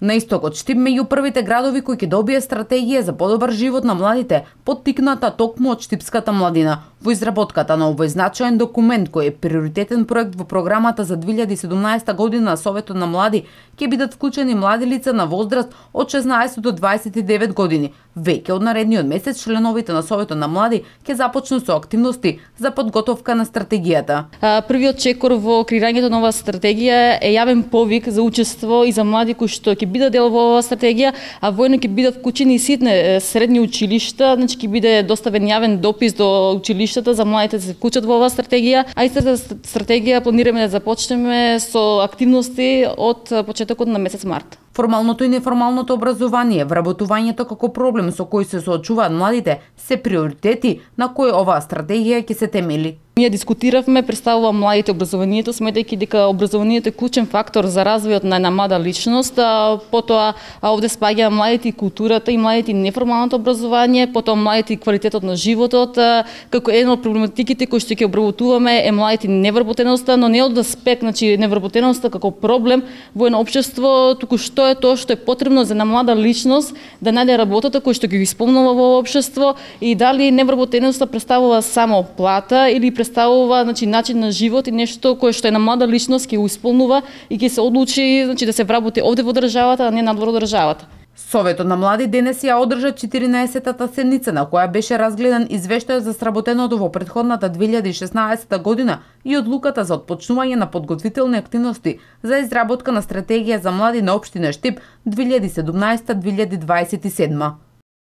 На истокот Штип меѓу првите градови кои ќе добие стратегија за подобар живот на младите, поттикната токму од штипската младина. Во изработката на овој значаен документ кој е приоритетен проект во програмата за 2017 година на Советот на млади, ќе бидат вклучени млади лица на возраст од 16 до 29 години. Веќе од наредниот месец членовите на Советот на млади ќе започнат со активности за подготовка на стратегијата. Првиот чекор во креирањето на оваа стратегија е јавен повик за учество и за млади кои што ќе бидат дел во оваа стратегија, а воено ќе бидат вклучени и ситне средни училишта, значи ќе биде доставен јавен допис до училиштата за младите да се вклучат во оваа стратегија, а истата стратегија планираме да започнеме со активности од почетокот на месец март. Формалното и неформалното образование, вработувањето како проблем со кој се соочуваат младите, се приоритети на кои оваа стратегија ќе се темели. Ние дискутиравме, представува младите образованието, сметајќи дека образованието е клучен фактор за развојот на една млада личност, потоа овде спаѓа младите и културата и младите и неформалното образование, потоа младите и квалитетот на животот, како една од проблематиките кои што ќе обработуваме е младите и невработеноста, но не од аспект, значи невработеноста како проблем во едно општество, туку што е тоа што е потребно за една млада личност да најде работата која што ќе го исполнува во општество и дали невработеноста представува само плата или представува представува значи начин на живот и нешто кое што е на млада личност ќе исполнува и ќе се одлучи значи да се вработи овде во државата, а не надвор од државата. Советот на млади денес ја одржа 14-тата седница на која беше разгледан извештајот за сработеното во претходната 2016 година и одлуката за отпочнување на подготвителни активности за изработка на стратегија за млади на општина Штип 2017-2027.